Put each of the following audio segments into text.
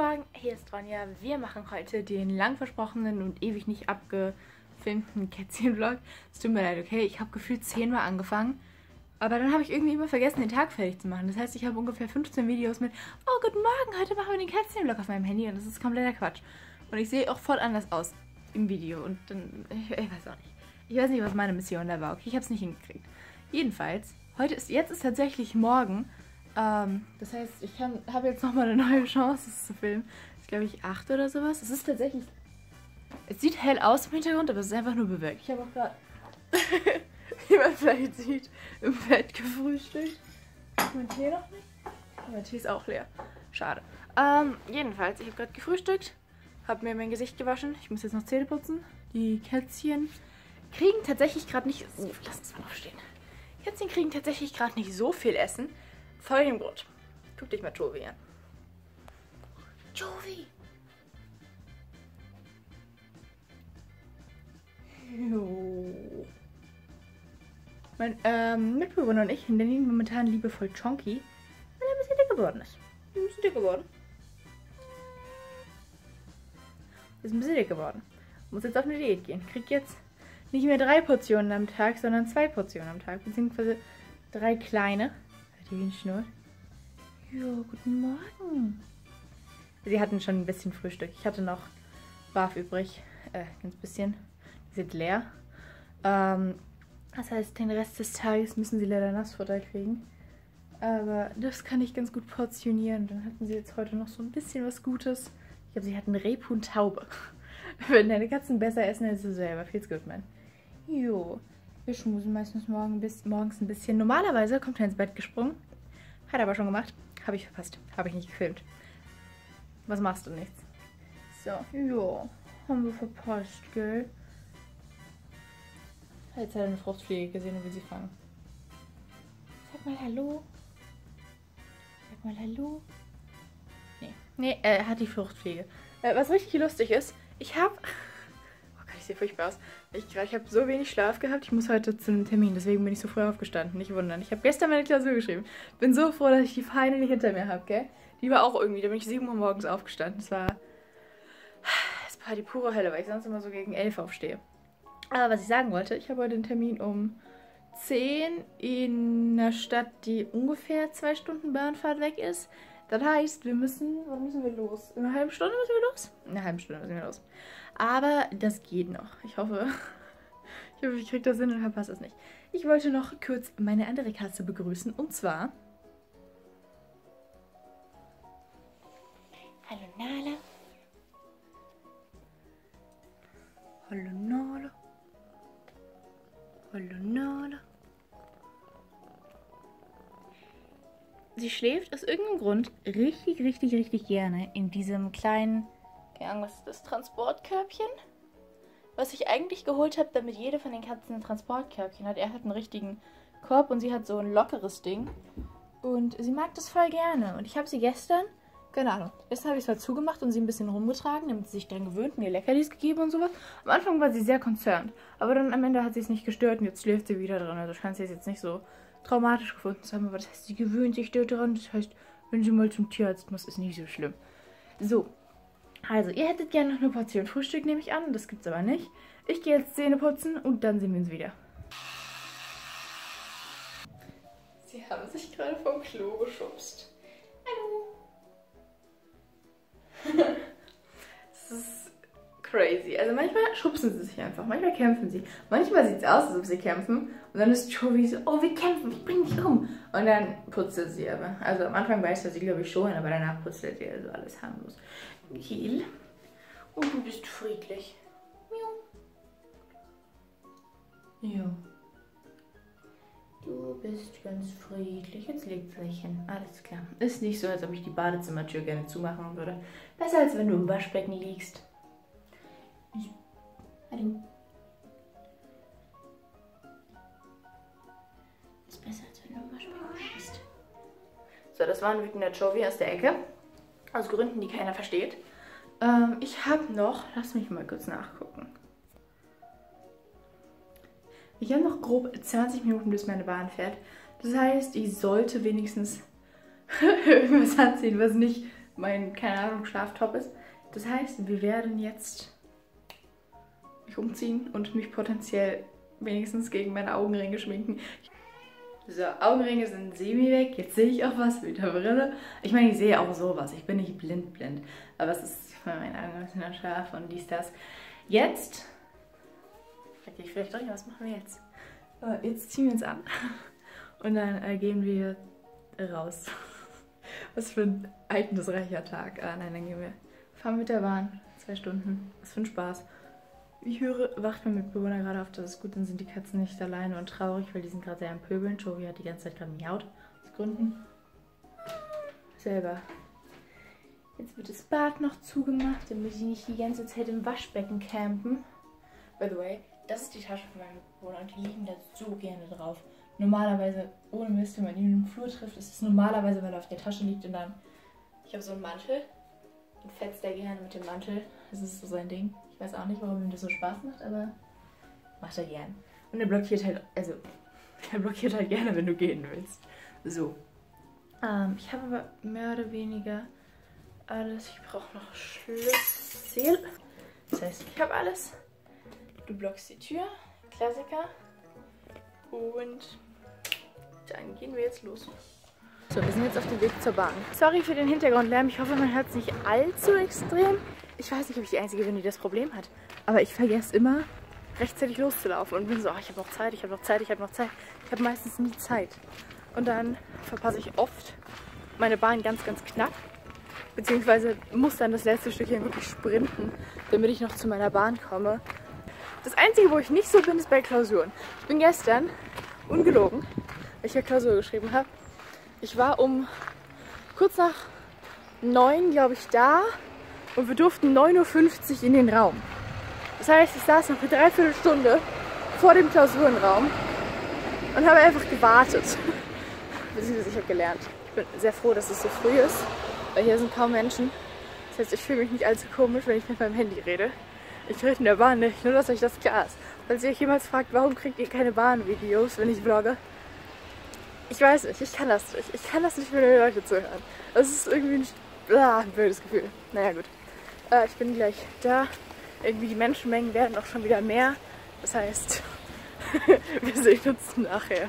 Morgen, hier ist Ronja. Wir machen heute den lang versprochenen und ewig nicht abgefilmten Kätzchen-Vlog. Es tut mir leid, okay? Ich habe gefühlt zehnmal angefangen. Aber dann habe ich irgendwie immer vergessen, den Tag fertig zu machen. Das heißt, ich habe ungefähr 15 Videos mit Oh, guten Morgen, heute machen wir den Kätzchen-Vlog auf meinem Handy. Und das ist kompletter Quatsch. Und ich sehe auch voll anders aus im Video. Und dann, ich, ich weiß auch nicht. Ich weiß nicht, was meine Mission da war. Okay, ich habe es nicht hingekriegt. Jedenfalls, heute ist, jetzt ist tatsächlich morgen. Ähm, das heißt, ich habe jetzt nochmal eine neue Chance, es zu filmen. Das ist, glaube ich, 8 oder sowas. Es ist tatsächlich. Es sieht hell aus im Hintergrund, aber es ist einfach nur bewölkt. Ich habe auch gerade, wie man vielleicht sieht, im Bett gefrühstückt. Mein Tee noch nicht? Mein Tee ist auch leer. Schade. Ähm, jedenfalls, ich habe gerade gefrühstückt, habe mir mein Gesicht gewaschen. Ich muss jetzt noch Zähne putzen. Die Kätzchen kriegen tatsächlich gerade nicht. Oh, lass uns mal aufstehen. Kätzchen kriegen tatsächlich gerade nicht so viel Essen. Grund. Guck dich mal Jovi an. Jovi! Jo. Mein ähm, Mitbewohner und ich nennen ihn momentan liebevoll Chonky, weil er ein bisschen dick geworden ist. Ein bisschen dick geworden. Ist ein bisschen dick geworden. Muss jetzt auf eine Diät gehen. Kriegt jetzt nicht mehr drei Portionen am Tag, sondern zwei Portionen am Tag. Beziehungsweise drei kleine. Stehen schnurrt. Ja, guten Morgen. Sie hatten schon ein bisschen Frühstück. Ich hatte noch Barf übrig. Äh, ganz bisschen. Die sind leer. Ähm, das heißt, den Rest des Tages müssen sie leider Nassfutter kriegen. Aber das kann ich ganz gut portionieren. Dann hatten sie jetzt heute noch so ein bisschen was Gutes. Ich glaube, sie hatten Rebhuhn Taube. Wenn deine Katzen besser essen als du selber. Feels gut, man. Jo. Wir schmusen meistens morgen bis, morgens ein bisschen. Normalerweise kommt er ins Bett gesprungen. Hat er aber schon gemacht. Habe ich verpasst. Habe ich nicht gefilmt. Was machst du nichts? So, ja. Haben wir verpasst, gell? Jetzt hat er eine Fruchtfliege gesehen und wie sie fangen. Sag mal Hallo. Sag mal Hallo. Nee. Nee, er hat die Fruchtfliege. Äh, was richtig lustig ist, ich habe sehe furchtbar aus. Ich, ich habe so wenig Schlaf gehabt, ich muss heute zu einem Termin, deswegen bin ich so früh aufgestanden. Nicht wundern. Ich habe gestern meine Klausur geschrieben. Bin so froh, dass ich die finally hinter mir habe, gell? Die war auch irgendwie, da bin ich 7 Uhr morgens aufgestanden. Es war, es war die pure Hölle, weil ich sonst immer so gegen 11 aufstehe. Aber was ich sagen wollte, ich habe heute einen Termin um 10 in einer Stadt, die ungefähr zwei Stunden Bahnfahrt weg ist. Das heißt, wir müssen, wann müssen wir los? In einer halben Stunde müssen wir los? In einer halben Stunde müssen wir los. Aber das geht noch. Ich hoffe, ich hoffe, ich kriege das hin und verpasse es nicht. Ich wollte noch kurz meine andere Katze begrüßen. Und zwar... Hallo Nala. Hallo Nala. Hallo Nala. Sie schläft aus irgendeinem Grund richtig, richtig, richtig gerne in diesem kleinen keine Ahnung, was ist das? Transportkörbchen? Was ich eigentlich geholt habe, damit jede von den Katzen ein Transportkörbchen hat. Er hat einen richtigen Korb und sie hat so ein lockeres Ding. Und sie mag das voll gerne. Und ich habe sie gestern, keine Ahnung, gestern habe ich es halt zugemacht und sie ein bisschen rumgetragen, damit sie sich dran gewöhnt, mir Leckerlis gegeben und sowas. Am Anfang war sie sehr concerned. Aber dann am Ende hat sie es nicht gestört und jetzt schläft sie wieder dran. Also scheint sie es jetzt nicht so traumatisch gefunden zu haben. Aber das heißt, sie gewöhnt sich daran. Das heißt, wenn sie mal zum Tierarzt muss, ist nicht so schlimm. So, also, ihr hättet gerne noch eine Portion Frühstück, nehme ich an. Das gibt's aber nicht. Ich gehe jetzt Zähne putzen und dann sehen wir uns wieder. Sie haben sich gerade vom Klo geschubst. Hallo. das ist crazy. Also manchmal schubsen sie sich einfach, manchmal kämpfen sie. Manchmal sieht es aus, als ob sie kämpfen. Und dann ist Jovi so, oh, wir kämpfen, ich bring dich um. Und dann putzt er sie aber. Also am Anfang weiß er sie, glaube ich, schon, aber danach putzt er sie also alles harmlos. Kiel. Und du bist friedlich. Ja. Ja. Du bist ganz friedlich. Jetzt legt sich hin. Alles klar. Ist nicht so, als ob ich die Badezimmertür gerne zumachen würde. Besser als wenn du im Waschbecken liegst. Hallo. So, das war ein wütender Jovi aus der Ecke. Aus Gründen, die keiner versteht. Ähm, ich habe noch, lass mich mal kurz nachgucken. Ich habe noch grob 20 Minuten, bis meine Bahn fährt. Das heißt, ich sollte wenigstens irgendwas anziehen, was nicht mein, keine Ahnung, Schlaftop ist. Das heißt, wir werden jetzt mich umziehen und mich potenziell wenigstens gegen meine Augenringe schminken. So, Augenringe sind semi weg. Jetzt sehe ich auch was mit der Brille. Ich meine, ich sehe auch sowas. Ich bin nicht blind blind. Aber es ist von meinen Augen ein bisschen scharf und dies, das. Jetzt. Okay, ich vielleicht was machen wir jetzt? Jetzt ziehen wir uns an. Und dann äh, gehen wir raus. Was für ein ereignisreicher Tag. Ah, nein, dann gehen wir. Fahren mit der Bahn. Zwei Stunden. Was für ein Spaß. Ich höre, wacht mein Mitbewohner gerade auf, das ist gut, dann sind die Katzen nicht alleine und traurig, weil die sind gerade sehr am Pöbeln. Joey hat die ganze Zeit gerade miaut, aus Gründen. Selber. Jetzt wird das Bad noch zugemacht, damit die nicht die ganze Zeit im Waschbecken campen. By the way, das ist die Tasche von meinem Mitbewohner und die liegen da so gerne drauf. Normalerweise, ohne Mist, wenn man ihn im Flur trifft, ist es normalerweise, weil er auf der Tasche liegt und dann. Ich habe so einen Mantel und fetzt der gerne mit dem Mantel. Das ist so sein Ding. Ich weiß auch nicht, warum ihm das so Spaß macht, aber macht er gern. Und er blockiert halt, also, er blockiert halt gerne, wenn du gehen willst. So. Ähm, ich habe aber mehr oder weniger alles. Ich brauche noch Schlüssel. Das heißt, ich habe alles. Du blockst die Tür. Klassiker. Und dann gehen wir jetzt los. So, wir sind jetzt auf dem Weg zur Bahn. Sorry für den Hintergrundlärm. Ich hoffe, man hört es nicht allzu extrem. Ich weiß nicht, ob ich die Einzige bin, die das Problem hat. Aber ich vergesse immer, rechtzeitig loszulaufen und bin so, oh, ich habe noch Zeit, ich habe noch Zeit, ich habe noch Zeit. Ich habe meistens nie Zeit. Und dann verpasse ich oft meine Bahn ganz, ganz knapp. Beziehungsweise muss dann das letzte Stückchen wirklich sprinten, damit ich noch zu meiner Bahn komme. Das Einzige, wo ich nicht so bin, ist bei Klausuren. Ich bin gestern, ungelogen, weil ich ja Klausur geschrieben habe, ich war um kurz nach neun, glaube ich, da und wir durften 9.50 Uhr in den Raum. Das heißt, ich saß noch eine Dreiviertelstunde vor dem Klausurenraum und habe einfach gewartet. Beziehungsweise ich habe gelernt. Ich bin sehr froh, dass es so früh ist, weil hier sind kaum Menschen. Das heißt, ich fühle mich nicht allzu komisch, wenn ich mit meinem Handy rede. Ich rede in der Bahn nicht, nur dass euch das klar ist. Falls ihr euch jemals fragt, warum kriegt ihr keine Bahnvideos, wenn ich vlogge, ich weiß nicht, ich kann das nicht. Ich kann das nicht, wenn Leute zuhören. Das ist irgendwie ein, ah, ein blödes Gefühl. Naja, gut. Äh, ich bin gleich da. Irgendwie die Menschenmengen werden auch schon wieder mehr. Das heißt, wir sehen uns nachher.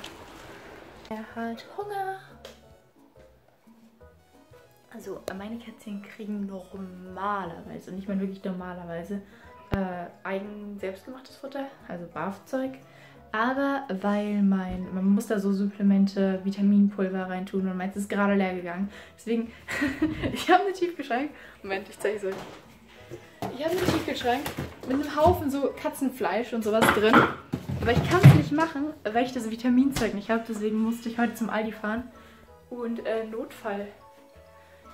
Er hat Hunger. Also, meine Kätzchen kriegen normalerweise, nicht mal wirklich normalerweise, äh, eigen selbstgemachtes Futter, also Barfzeug. Aber weil mein, man muss da so Supplemente, Vitaminpulver reintun und meins ist gerade leer gegangen. Deswegen, ich habe einen Tiefgeschrank. Moment, ich zeige es euch. Ich habe einen Tiefgeschrank mit einem Haufen so Katzenfleisch und sowas drin. Aber ich kann es nicht machen, weil ich das Vitaminzeug nicht habe. Deswegen musste ich heute zum Aldi fahren und äh, Notfall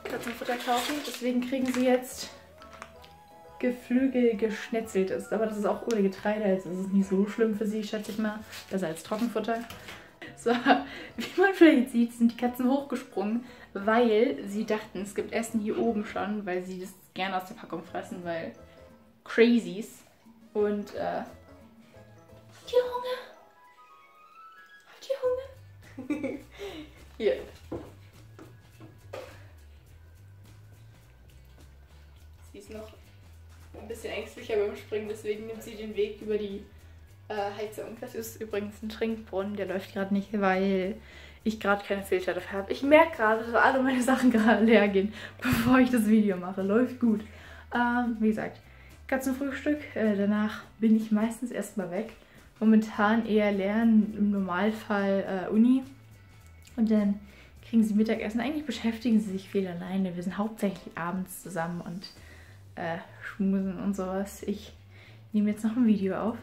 Katzenfutter kaufen. Deswegen kriegen sie jetzt Geflügel geschnetzelt ist. Aber das ist auch ohne Getreide, also ist nicht so schlimm für sie, schätze ich mal. Besser als Trockenfutter. So, wie man vielleicht sieht, sind die Katzen hochgesprungen, weil sie dachten, es gibt Essen hier oben schon, weil sie das gerne aus der Packung fressen, weil Crazies. Und, äh, habt ihr Hunger? Habt ihr Hunger? hier. Sie ist noch ein bisschen ängstlicher beim Springen, deswegen nimmt sie den Weg über die äh, Heizung. Das ist übrigens ein Trinkbrunnen, der läuft gerade nicht, weil ich gerade keine Filter dafür habe. Ich merke gerade, dass alle meine Sachen gerade leer gehen, bevor ich das Video mache. Läuft gut. Ähm, wie gesagt, Katzenfrühstück. Äh, danach bin ich meistens erstmal weg. Momentan eher lernen, im Normalfall äh, Uni. Und dann kriegen sie Mittagessen. Eigentlich beschäftigen sie sich viel alleine. Wir sind hauptsächlich abends zusammen und äh, schmusen und sowas. Ich nehme jetzt noch ein Video auf.